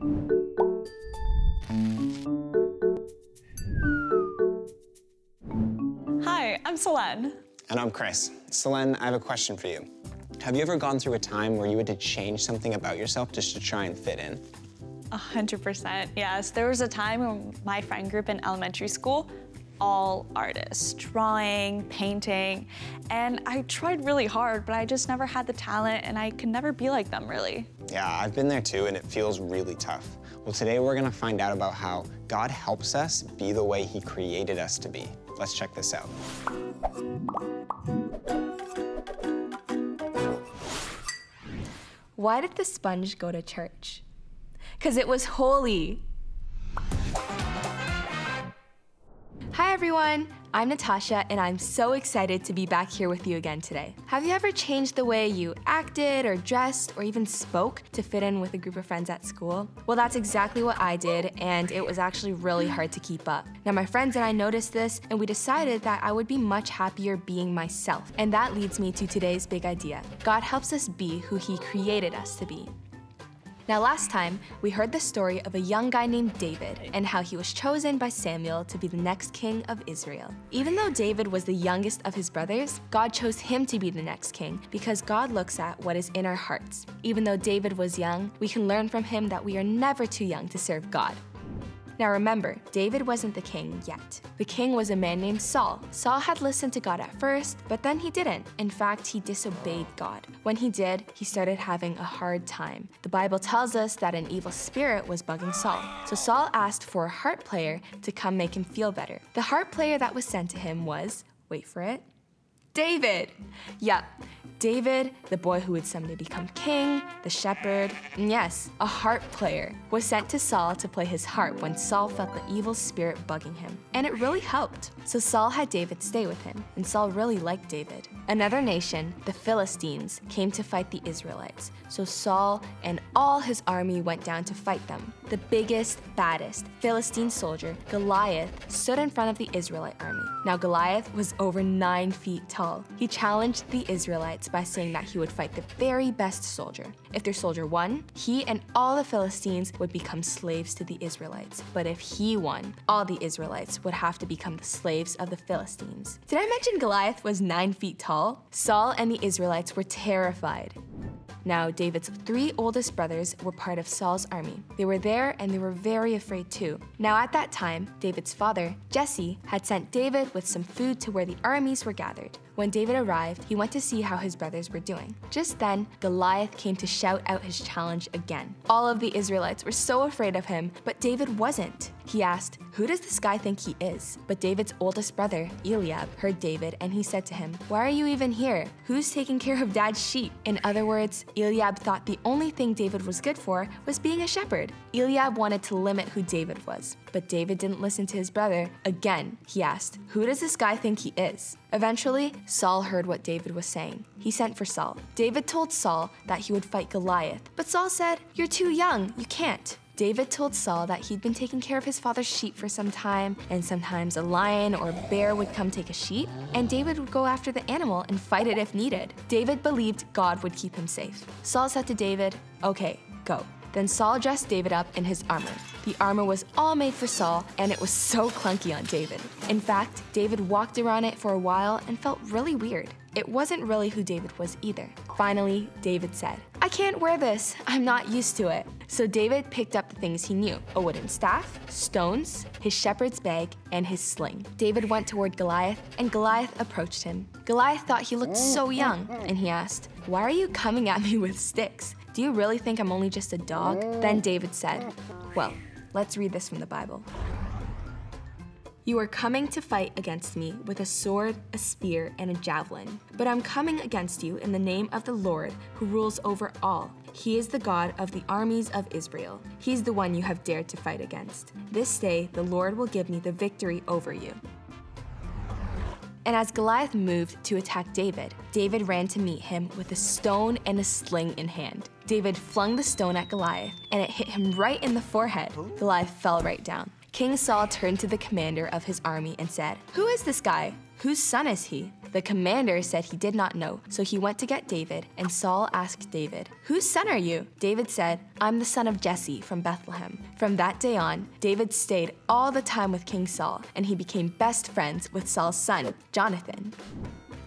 Hi, I'm Solène. And I'm Chris. Solène, I have a question for you. Have you ever gone through a time where you had to change something about yourself just to try and fit in? A hundred percent, yes. There was a time when my friend group in elementary school, all artists, drawing, painting, and I tried really hard, but I just never had the talent and I could never be like them, really. Yeah, I've been there too, and it feels really tough. Well, today we're gonna find out about how God helps us be the way He created us to be. Let's check this out. Why did the sponge go to church? Because it was holy. Everyone. I'm Natasha, and I'm so excited to be back here with you again today. Have you ever changed the way you acted or dressed or even spoke to fit in with a group of friends at school? Well, that's exactly what I did, and it was actually really hard to keep up. Now, my friends and I noticed this, and we decided that I would be much happier being myself. And that leads me to today's big idea God helps us be who He created us to be. Now, last time, we heard the story of a young guy named David and how he was chosen by Samuel to be the next king of Israel. Even though David was the youngest of his brothers, God chose him to be the next king because God looks at what is in our hearts. Even though David was young, we can learn from him that we are never too young to serve God. Now remember, David wasn't the king yet. The king was a man named Saul. Saul had listened to God at first, but then he didn't. In fact, he disobeyed God. When he did, he started having a hard time. The Bible tells us that an evil spirit was bugging Saul. So Saul asked for a harp player to come make him feel better. The harp player that was sent to him was, wait for it, David. Yep, David, the boy who would someday become king, the shepherd, and yes, a harp player, was sent to Saul to play his harp when Saul felt the evil spirit bugging him. And it really helped. So Saul had David stay with him, and Saul really liked David. Another nation, the Philistines, came to fight the Israelites. So Saul and all his army went down to fight them. The biggest, baddest Philistine soldier, Goliath, stood in front of the Israelite army. Now, Goliath was over nine feet tall. He challenged the Israelites by saying that he would fight the very best soldier. If their soldier won, he and all the Philistines would become slaves to the Israelites. But if he won, all the Israelites would have to become the slaves of the Philistines. Did I mention Goliath was nine feet tall? Saul and the Israelites were terrified. Now, David's three oldest brothers were part of Saul's army. They were there and they were very afraid too. Now, at that time, David's father, Jesse, had sent David with some food to where the armies were gathered. When David arrived, he went to see how his brothers were doing. Just then, Goliath came to shout out his challenge again. All of the Israelites were so afraid of him, but David wasn't. He asked, Who does this guy think he is? But David's oldest brother, Eliab, heard David and he said to him, Why are you even here? Who's taking care of dad's sheep? In other words, Eliab thought the only thing David was good for was being a shepherd. Eliab wanted to limit who David was, but David didn't listen to his brother. Again, he asked, Who does this guy think he is? Eventually, Saul heard what David was saying. He sent for Saul. David told Saul that he would fight Goliath, but Saul said, You're too young, you can't. David told Saul that he'd been taking care of his father's sheep for some time, and sometimes a lion or bear would come take a sheep, and David would go after the animal and fight it if needed. David believed God would keep him safe. Saul said to David, Okay, go. Then Saul dressed David up in his armor. The armor was all made for Saul, and it was so clunky on David. In fact, David walked around it for a while and felt really weird. It wasn't really who David was either. Finally, David said, I can't wear this. I'm not used to it. So David picked up the things he knew a wooden staff, stones, his shepherd's bag, and his sling. David went toward Goliath, and Goliath approached him. Goliath thought he looked so young, and he asked, Why are you coming at me with sticks? Do you really think I'm only just a dog? Then David said, Well, let's read this from the Bible. You are coming to fight against me with a sword, a spear, and a javelin. But I'm coming against you in the name of the Lord, who rules over all. He is the God of the armies of Israel. He's the one you have dared to fight against. This day, the Lord will give me the victory over you. And as Goliath moved to attack David, David ran to meet him with a stone and a sling in hand. David flung the stone at Goliath, and it hit him right in the forehead. Goliath fell right down. King Saul turned to the commander of his army and said, Who is this guy? Whose son is he? The commander said he did not know, so he went to get David, and Saul asked David, Whose son are you? David said, I'm the son of Jesse from Bethlehem. From that day on, David stayed all the time with King Saul, and he became best friends with Saul's son, Jonathan.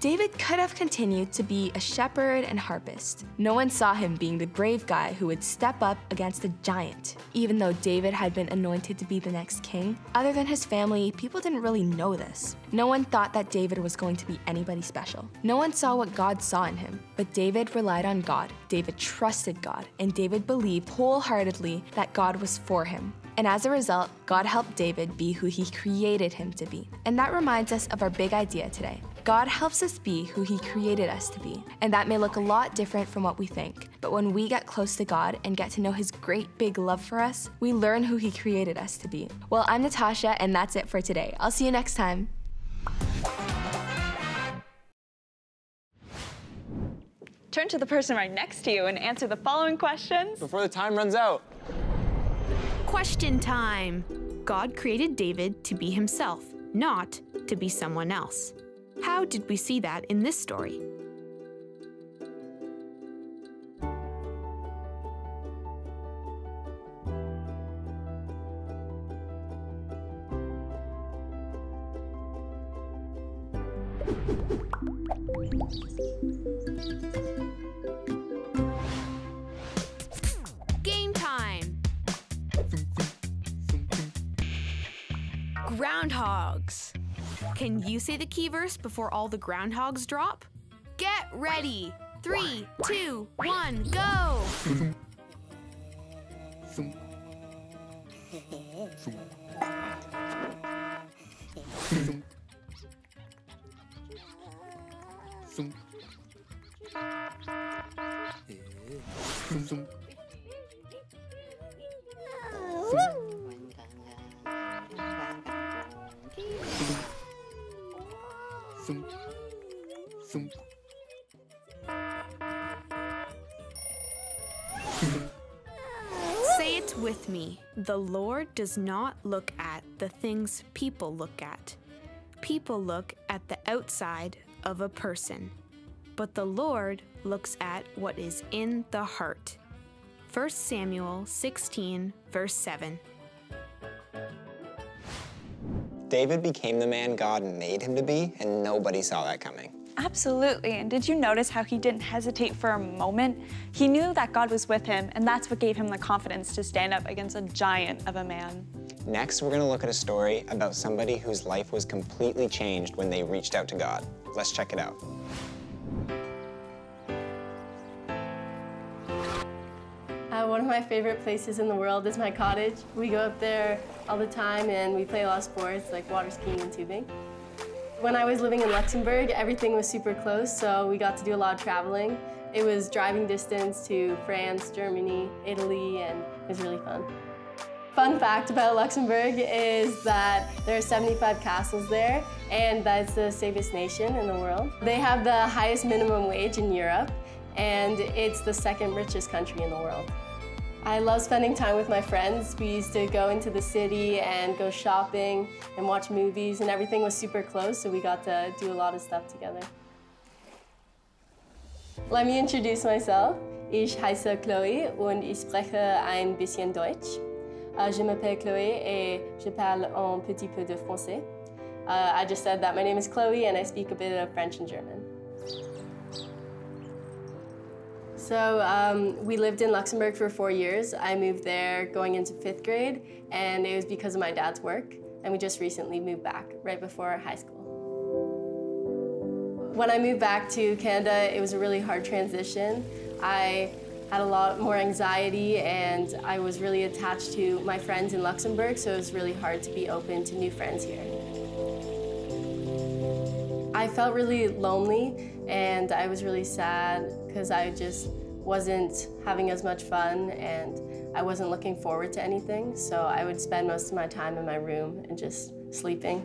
David could have continued to be a shepherd and harpist. No one saw him being the brave guy who would step up against a giant. Even though David had been anointed to be the next king, other than his family, people didn't really know this. No one thought that David was going to be anybody special. No one saw what God saw in him. But David relied on God, David trusted God, and David believed wholeheartedly that God was for him. And as a result, God helped David be who he created him to be. And that reminds us of our big idea today. God helps us be who he created us to be. And that may look a lot different from what we think. But when we get close to God and get to know his great big love for us, we learn who he created us to be. Well, I'm Natasha, and that's it for today. I'll see you next time. Turn to the person right next to you and answer the following questions. Before the time runs out. Question time. God created David to be himself, not to be someone else. How did we see that in this story? Can you say the key verse before all the groundhogs drop? Get ready! Three, two, one, go! Say it with me. The Lord does not look at the things people look at. People look at the outside of a person, but the Lord looks at what is in the heart. 1 Samuel 16, verse 7. David became the man God made him to be, and nobody saw that coming. Absolutely. And did you notice how he didn't hesitate for a moment? He knew that God was with him, and that's what gave him the confidence to stand up against a giant of a man. Next, we're going to look at a story about somebody whose life was completely changed when they reached out to God. Let's check it out. One of my favorite places in the world is my cottage. We go up there all the time and we play a lot of sports like water skiing and tubing. When I was living in Luxembourg, everything was super close, so we got to do a lot of traveling. It was driving distance to France, Germany, Italy, and it was really fun. Fun fact about Luxembourg is that there are 75 castles there, and that's the safest nation in the world. They have the highest minimum wage in Europe, and it's the second richest country in the world. I love spending time with my friends. We used to go into the city and go shopping and watch movies, and everything was super close, so we got to do a lot of stuff together. Let me introduce myself. Ich heiße Chloe und ich spreche ein bisschen Deutsch. Uh, je m'appelle Chloé et je parle un petit peu de français. Uh, I just said that my name is Chloe and I speak a bit of French and German. So um, we lived in Luxembourg for four years. I moved there going into fifth grade, and it was because of my dad's work. And we just recently moved back right before high school. When I moved back to Canada, it was a really hard transition. I had a lot more anxiety and I was really attached to my friends in Luxembourg, so it was really hard to be open to new friends here. I felt really lonely and I was really sad because I just wasn't having as much fun and I wasn't looking forward to anything. So I would spend most of my time in my room and just sleeping.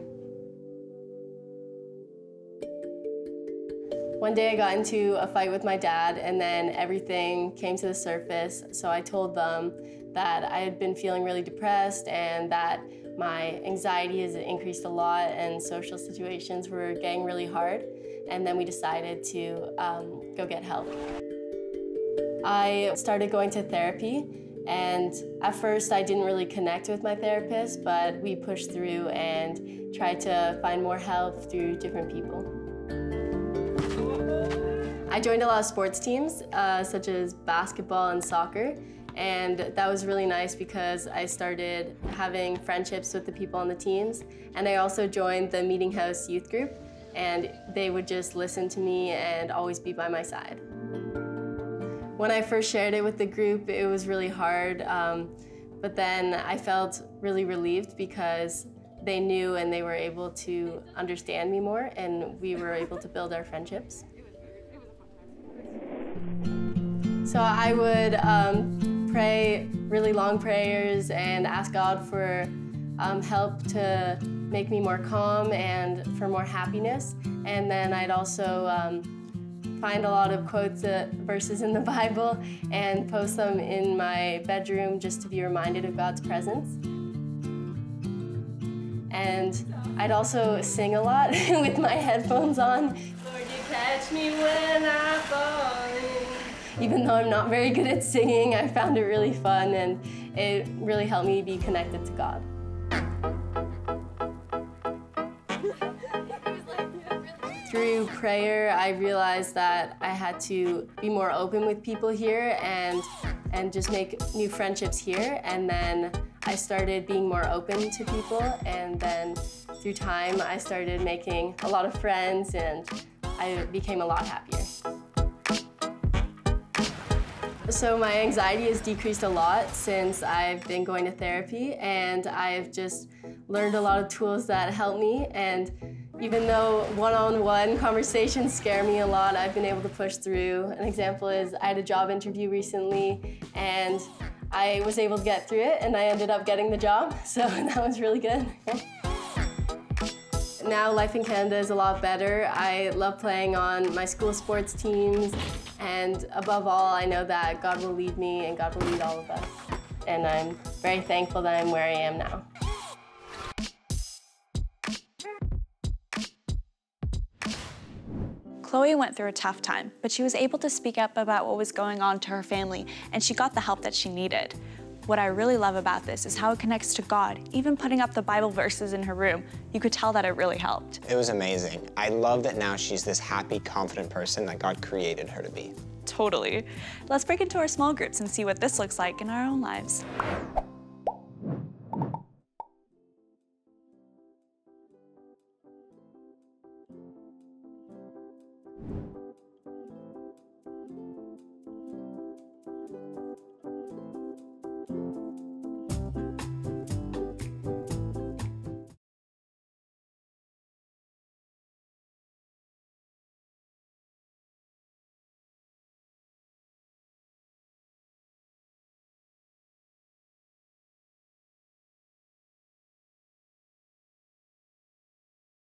One day I got into a fight with my dad and then everything came to the surface. So I told them that I had been feeling really depressed and that my anxiety has increased a lot and social situations were getting really hard. and then we decided to um, go get help. I started going to therapy, and at first I didn't really connect with my therapist, but we pushed through and tried to find more help through different people. I joined a lot of sports teams, uh, such as basketball and soccer, and that was really nice because I started having friendships with the people on the teams, and I also joined the Meeting House youth group, and they would just listen to me and always be by my side. When I first shared it with the group, it was really hard, um, but then I felt really relieved because they knew and they were able to understand me more, and we were able to build our friendships. So I would um, pray really long prayers and ask God for um, help to make me more calm and for more happiness. And then I'd also um, find a lot of quotes, uh, verses in the Bible, and post them in my bedroom just to be reminded of God's presence. And I'd also sing a lot with my headphones on. Even though I'm not very good at singing, I found it really fun and it really helped me be connected to God. Through prayer, I realized that I had to be more open with people here and, and just make new friendships here. And then I started being more open to people. And then through time, I started making a lot of friends and I became a lot happier. So my anxiety has decreased a lot since I've been going to therapy and I've just learned a lot of tools that help me and even though one-on-one -on -one conversations scare me a lot, I've been able to push through. An example is I had a job interview recently and I was able to get through it and I ended up getting the job, so that was really good. now life in Canada is a lot better. I love playing on my school sports teams and above all, I know that God will lead me and God will lead all of us. And I'm very thankful that I'm where I am now. Chloe went through a tough time, but she was able to speak up about what was going on to her family, and she got the help that she needed. What I really love about this is how it connects to God. Even putting up the Bible verses in her room, you could tell that it really helped. It was amazing. I love that now she's this happy, confident person that God created her to be. Totally. Let's break into our small groups and see what this looks like in our own lives.